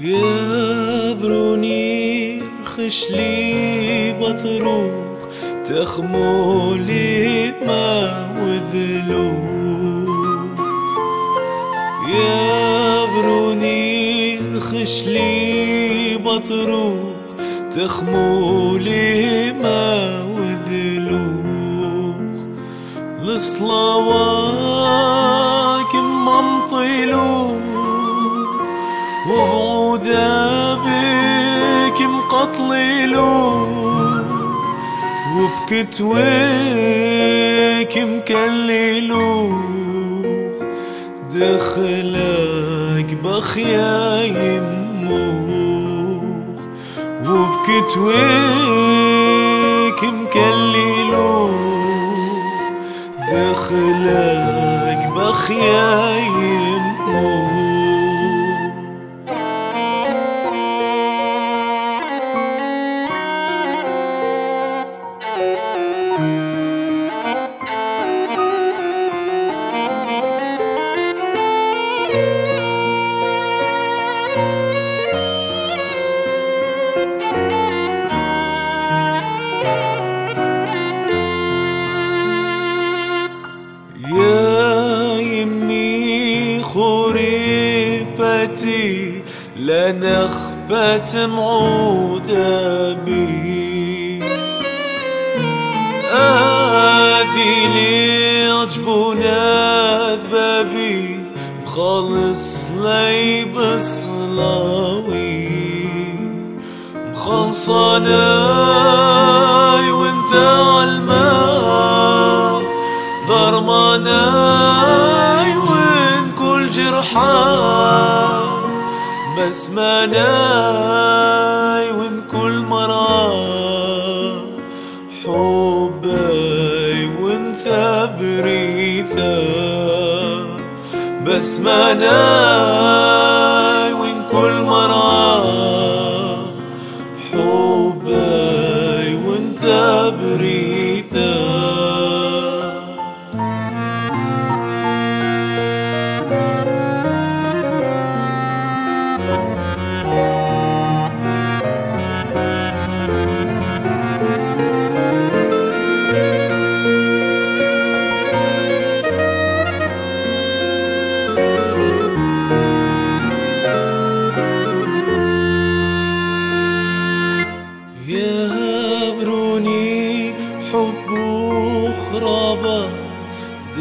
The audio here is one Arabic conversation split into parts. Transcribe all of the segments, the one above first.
يا بروني خش لي بطروخ تخمولي ما وذلوخ يا بروني خش لي بطروخ تخمولي ما وذلوخ الصلوات ممطلوخ وبعوذا بك مقطللو وبكتويك مكللو. دخلك بخيا يموخ وبكتويك مكللو. دخلك بخيا يموخ خريبتي لنخبة معودة بي. آدي لي عجبونا ذبابي مخلص لي بصلاوي مخلصاناي بس ماناي وين كل مرة حبي وين ثبري ثاب بس ماناي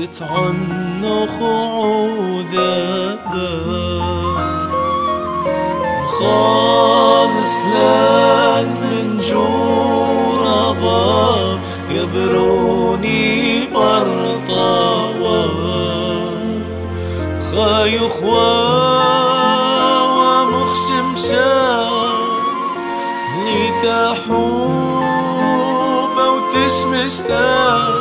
دت عنخ عذابا. خالص لأن من جوربا يا بروني برطاوة خايخ ومخشمشان لتحوب وتشمشتا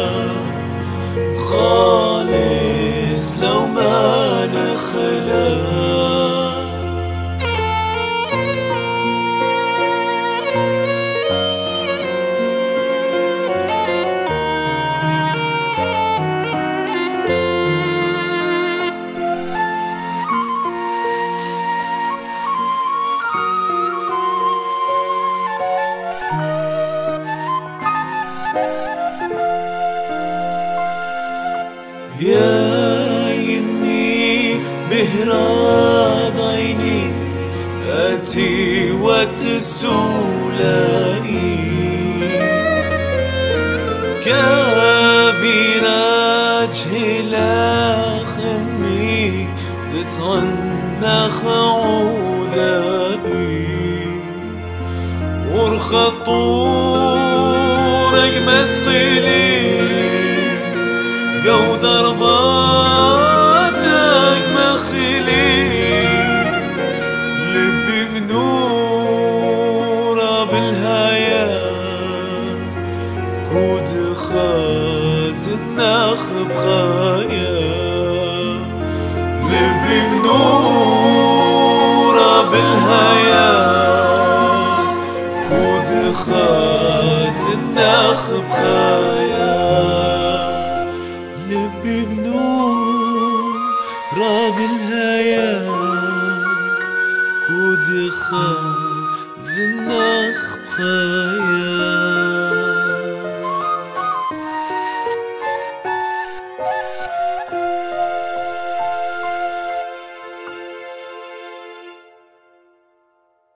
يا يمي بهراد عيني أتي وتسولاي كبيرة جهلا خمي دتغنى خعودة بي ورخ خطورك مسقيلي جو ضرباتك مخلي لبي بنورة بالهيا كود خازن بخايا لبي بنورة بالهيا كود خازن بخايا لبي بنورة بالهيا كود خازن بخايا